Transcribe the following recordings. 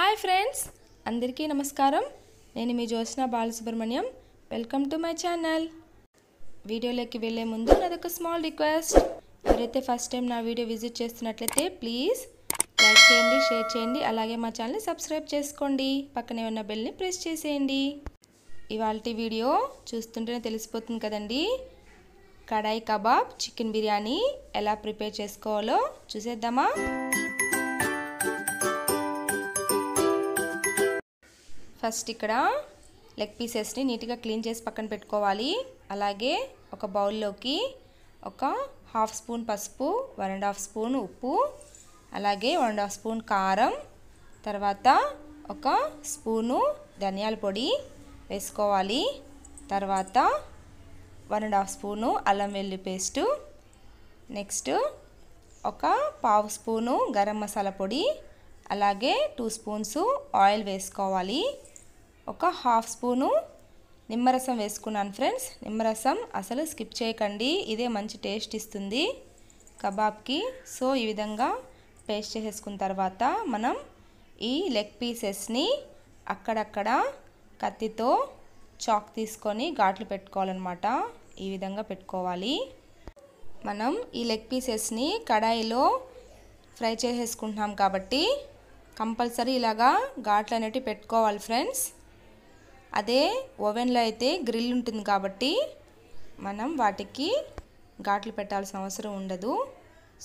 Hi friends అందరికీ నమస్కారం. నేను మీ Jyotsna Balasubrahmanyam. Welcome to my channel వీడియోలోకి వెళ్ళే ముందు నాదొక స్మాల్ రిక్వెస్ట్ ఎవరైతే ఫస్ట్ టైం నా వీడియో విజిట్ చేస్తున్నట్లయితే ప్లీజ్ లైక్ చేయండి షేర్ చేయండి. అలాగే మా ఛానల్ని సబ్స్క్రైబ్ చేసుకోండి. పక్కనే ఉన్న బెల్ని ప్రెస్ చేసేయండి. ఇవాళ వీడియో చూస్తుంటేనే తెలిసిపోతుంది కదండి. కడాయి కబాబ్ చికెన్ బిర్యానీ ఎలా ప్రిపేర్ చేసుకోవాలో చూసేద్దామా? ఫస్ట్ ఇక్కడ లెగ్ పీసెస్ని నీట్గా క్లీన్ చేసి పక్కన పెట్టుకోవాలి. అలాగే ఒక బౌల్లోకి ఒక హాఫ్ స్పూన్ పసుపు వన్ అండ్ హాఫ్ స్పూన్ ఉప్పు అలాగే వన్ అండ్ హాఫ్ స్పూన్ కారం తర్వాత ఒక స్పూను ధనియాల పొడి వేసుకోవాలి. తర్వాత వన్ అండ్ హాఫ్ స్పూను అల్లం వెల్లి పేస్టు నెక్స్ట్ ఒక పావు స్పూను గరం మసాలా పొడి అలాగే టూ స్పూన్స్ ఆయిల్ వేసుకోవాలి. ఒక హాఫ్ స్పూను నిమ్మరసం వేసుకున్నాను ఫ్రెండ్స్. నిమ్మరసం అసలు స్కిప్ చేయకండి. ఇదే మంచి టేస్ట్ ఇస్తుంది కబాబ్కి. సో ఈ విధంగా పేస్ట్ చేసేసుకున్న తర్వాత మనం ఈ లెగ్ పీసెస్ని అక్కడక్కడ కత్తితో చాక్ తీసుకొని ఘాట్లు పెట్టుకోవాలన్నమాట. ఈ విధంగా పెట్టుకోవాలి. మనం ఈ లెగ్ పీసెస్ని కడాయిలో ఫ్రై చేసేసుకుంటున్నాం కాబట్టి కంపల్సరీ ఇలాగా ఘాట్లు అనేటివి పెట్టుకోవాలి ఫ్రెండ్స్. అదే ఓవెన్లో అయితే గ్రిల్ ఉంటుంది కాబట్టి మనం వాటికి ఘాట్లు పెట్టాల్సిన అవసరం ఉండదు.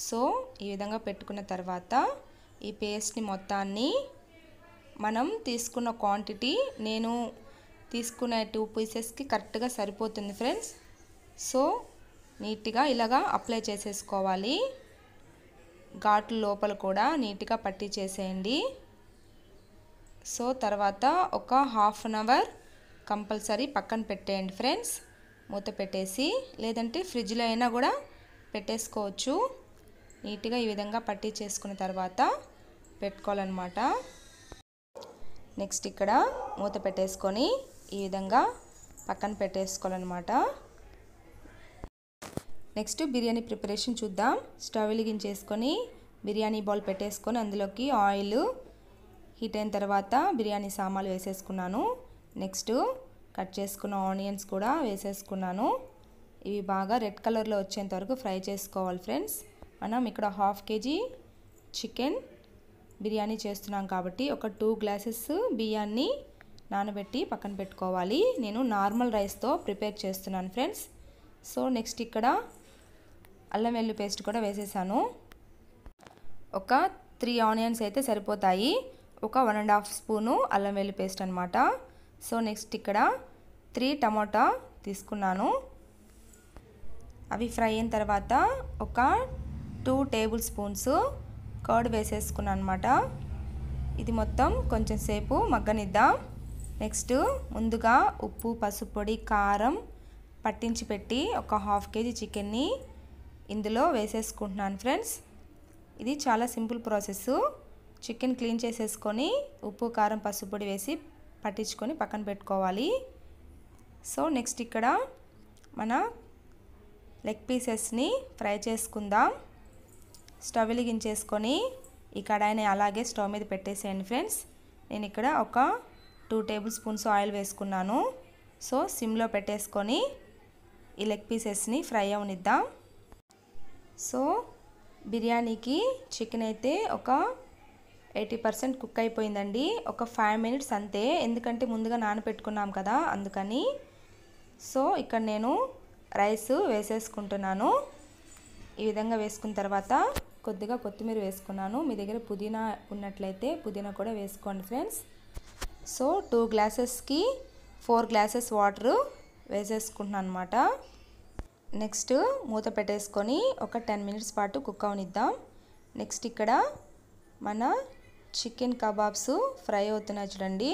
సో ఈ విధంగా పెట్టుకున్న తర్వాత ఈ పేస్ట్ని మొత్తాన్ని మనం తీసుకున్న క్వాంటిటీ నేను తీసుకునే టూ పీసెస్కి కరెక్ట్గా సరిపోతుంది ఫ్రెండ్స్. సో నీట్గా ఇలాగా అప్లై చేసేసుకోవాలి. ఘాట్లు లోపల కూడా నీట్గా పట్టి చేసేయండి సో తర్వాత ఒక హాఫ్ అన్ అవర్ కంపల్సరీ పక్కన పెట్టేయండి ఫ్రెండ్స్. మూత పెట్టేసి లేదంటే ఫ్రిడ్జ్లో అయినా కూడా పెట్టేసుకోవచ్చు. నీట్గా ఈ విధంగా పట్టి చేసుకున్న తర్వాత పెట్టుకోవాలన్నమాట. నెక్స్ట్ ఇక్కడ మూత పెట్టేసుకొని ఈ విధంగా పక్కన పెట్టేసుకోవాలన్నమాట. నెక్స్ట్ బిర్యానీ ప్రిపరేషన్ చూద్దాం. స్టవ్ వెలిగించేసుకొని బిర్యానీ బౌల్ పెట్టేసుకొని అందులోకి ఆయిల్ హీట్ అయిన తర్వాత బిర్యానీ సామాన్లు వేసేసుకున్నాను. నెక్స్ట్ కట్ చేసుకున్న ఆనియన్స్ కూడా వేసేసుకున్నాను. ఇవి బాగా రెడ్ కలర్లో వచ్చేంత వరకు ఫ్రై చేసుకోవాలి ఫ్రెండ్స్. మనం ఇక్కడ హాఫ్ కేజీ చికెన్ బిర్యానీ చేస్తున్నాం కాబట్టి ఒక టూ గ్లాసెస్ బియ్యాన్ని నానబెట్టి పక్కన పెట్టుకోవాలి. నేను నార్మల్ రైస్తో ప్రిపేర్ చేస్తున్నాను ఫ్రెండ్స్. సో నెక్స్ట్ ఇక్కడ అల్లం వెల్లు పేస్ట్ కూడా వేసేసాను. ఒక త్రీ ఆనియన్స్ అయితే సరిపోతాయి. ఒక వన్ అండ్ హాఫ్ స్పూను అల్లం వెల్లి పేస్ట్ అనమాట సో నెక్స్ట్ ఇక్కడ త్రీ టమాటా తీసుకున్నాను. అవి ఫ్రై అయిన తర్వాత ఒక టూ టేబుల్ స్పూన్స్ కర్డ్ వేసేసుకున్నాను అనమాట ఇది మొత్తం కొంచెం సేపు మగ్గనిద్దాం. నెక్స్ట్ ముందుగా ఉప్పు పసుపు పొడి కారం పట్టించి పెట్టి ఒక హాఫ్ కేజీ చికెన్ని ఇందులో వేసేసుకుంటున్నాను ఫ్రెండ్స్. ఇది చాలా సింపుల్ ప్రాసెస్ చికెన్ క్లీన్ చేసేసుకొని ఉప్పు కారం పసుపు పొడి వేసి పట్టించుకొని పక్కన పెట్టుకోవాలి. సో నెక్స్ట్ ఇక్కడ మన లెగ్ పీసెస్ని ఫ్రై చేసుకుందాం. స్టవ్ వెలిగించేసుకొని ఈ కడాయిని అలాగే స్టవ్ మీద పెట్టేసేయండి ఫ్రెండ్స్. నేను ఇక్కడ ఒక టూ టేబుల్ స్పూన్స్ ఆయిల్ వేసుకున్నాను. సో సిమ్లో పెట్టేసుకొని ఈ లెగ్ పీసెస్ని ఫ్రై అవనిద్దాం. సో బిర్యానీకి చికెన్ అయితే ఒక ఎయిటీ పర్సెంట్ కుక్ అయిపోయిందండి. ఒక ఫైవ్ మినిట్స్ అంతే. ఎందుకంటే ముందుగా నానబెట్టుకున్నాం కదా అందుకని. సో ఇక్కడ నేను రైస్ వేసేసుకుంటున్నాను. ఈ విధంగా వేసుకున్న తర్వాత కొద్దిగా కొత్తిమీర వేసుకున్నాను. మీ దగ్గర పుదీనా ఉన్నట్లయితే పుదీనా కూడా వేసుకోండి ఫ్రెండ్స్. సో టూ గ్లాసెస్కి ఫోర్ గ్లాసెస్ వాటరు వేసేసుకుంటున్నాను అనమాట నెక్స్ట్ మూత పెట్టేసుకొని ఒక టెన్ మినిట్స్ పాటు కుక్ అవనిద్దాం. నెక్స్ట్ ఇక్కడ మన చికెన్ కబాబ్స్ ఫ్రై అవుతున్నాయి చూడండి.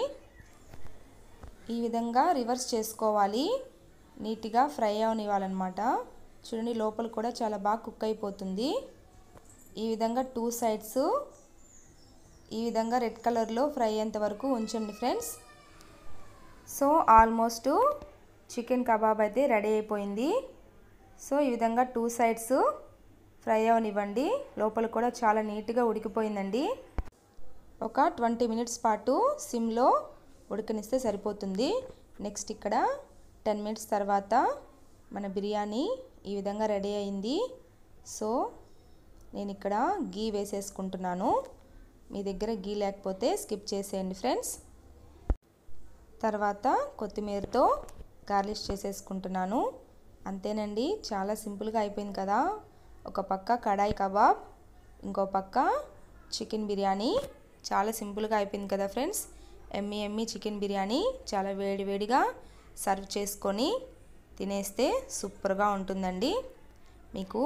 ఈ విధంగా రివర్స్ చేసుకోవాలి. నీట్గా ఫ్రై అవనివ్వాలన్నమాట. చూడండి లోపల కూడా చాలా బాగా కుక్ అయిపోతుంది. ఈ విధంగా టూ సైడ్స్ ఈ విధంగా రెడ్ కలర్లో ఫ్రై అయ్యేంత వరకు ఉంచండి friends. So almost chicken kebab అయితే రెడీ అయిపోయింది. సో ఈ విధంగా టూ సైడ్స్ ఫ్రై అవనివ్వండి. లోపల కూడా చాలా నీట్గా ఉడికిపోయిందండి. ఒక ట్వంటీ మినిట్స్ పాటు సిమ్లో ఉడకనిస్తే సరిపోతుంది. నెక్స్ట్ ఇక్కడ టెన్ మినిట్స్ తర్వాత మన బిర్యానీ ఈ విధంగా రెడీ అయింది. సో నేను ఇక్కడ గీ వేసేసుకుంటున్నాను. మీ దగ్గర గీ లేకపోతే స్కిప్ చేసేయండి ఫ్రెండ్స్. తర్వాత కొత్తిమీరతో గార్లిష్ చేసేసుకుంటున్నాను. అంతేనండి చాలా సింపుల్గా అయిపోయింది కదా. ఒక పక్క కడాయి కబాబ్ ఇంకో పక్క చికెన్ బిర్యానీ. చాలా సింపుల్గా అయిపోయింది కదా friends. Yummy yummy chicken biryani చాలా వేడివేడిగా సర్వ్ చేసుకొని తినేస్తే సూపర్గా ఉంటుందండి. మీకు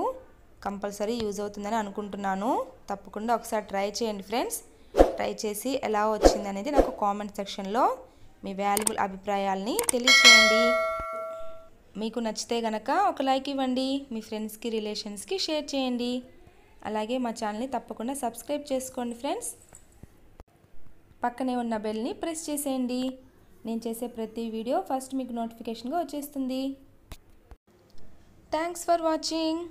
కంపల్సరీ యూజ్ అవుతుందని అనుకుంటున్నాను. తప్పకుండా ఒకసారి ట్రై చేయండి ఫ్రెండ్స్. ట్రై చేసి ఎలా వచ్చింది అనేది నాకు కామెంట్ సెక్షన్లో మీ వాల్యుబుల్ అభిప్రాయాల్ని తెలియచేయండి. మీకు నచ్చితే గనక ఒక లైక్ ఇవ్వండి మీ ఫ్రెండ్స్కి రిలేషన్స్కి షేర్ చేయండి. అలాగే మా ఛానల్ని తప్పకుండా సబ్స్క్రైబ్ చేసుకోండి ఫ్రెండ్స్. పక్కనే ఉన్న బెల్ని ప్రెస్ చేసేయండి. నేను చేసే ప్రతి వీడియో ఫస్ట్ మీకు నోటిఫికేషన్గా వచ్చేస్తుంది. Thanks for watching.